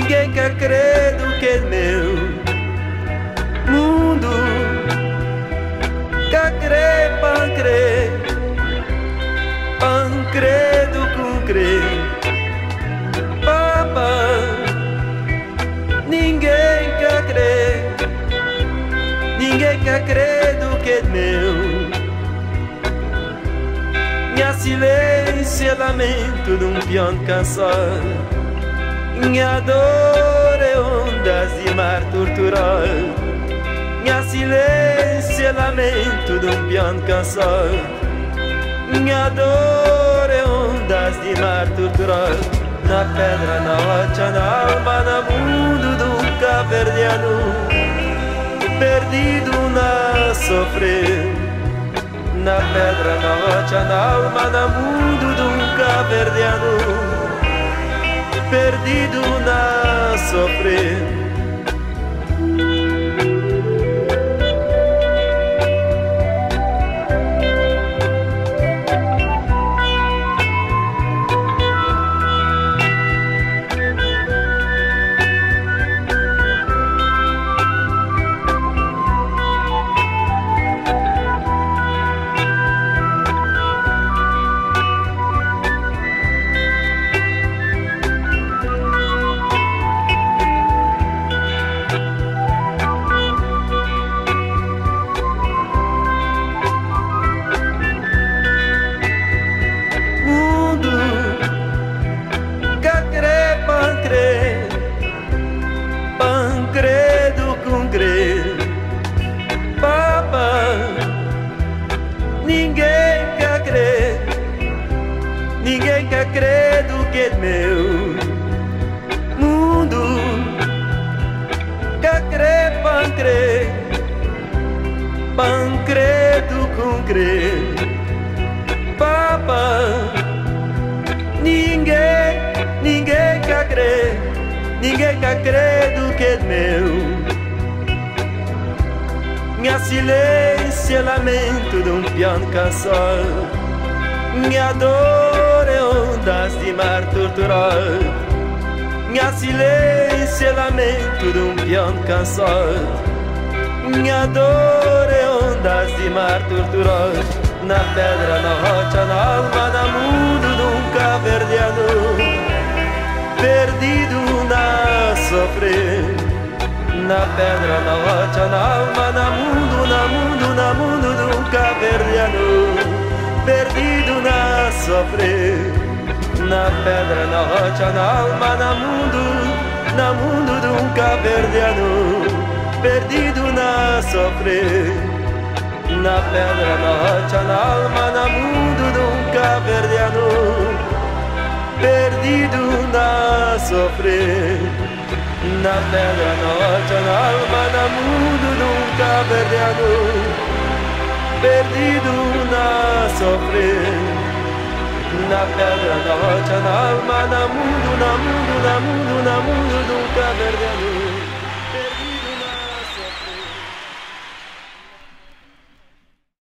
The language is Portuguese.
quer crer do que é meu mundo. Quer crer, pan crer, pan crer do com crer. Papa, ninguém quer crer, ninguém quer crer do que é meu. Minha silêncio é lamento de um piano cansado minha dor é ondas de mar torturado Minha silêncio é lamento de um piano cansado Minha dor é ondas de mar torturado Na pedra, na rocha, na alma, no mundo do caverdiano Perdido na sofrer. Na pedra, na rocha, na alma, no mundo do caverdiano perdido na sofrer Ninguém quer crer do que é meu mundo. Quer crer, pan crer, pan crer do com crer. Papa, ninguém, ninguém quer crer, ninguém quer crer do que é meu. Minha silêncio é lamento de um piano cansado minha dor ondas de mar torturado Minha silêncio é lamento de um piano cansado Minha dor é ondas de mar torturado Na pedra, na rocha, na alma, no mundo de um caverdiano Perdido na sofrer. Na pedra, na rocha, na alma, no mundo, no mundo, no mundo de um perdido na sofrer Na pedra, na rocha, na alma, na mundo Na mundo de um caverdiano Perdido na sofrer. Na pedra, na rocha, na alma, na mundo de um caverdiano Perdido na sofrer. Na pedra, na rocha, na alma, na mundo de um caverdiano perdido na sofrer Na pedra, na rocha, na alma, na mundo, na mundo, na mundo, na mundo do caverdiano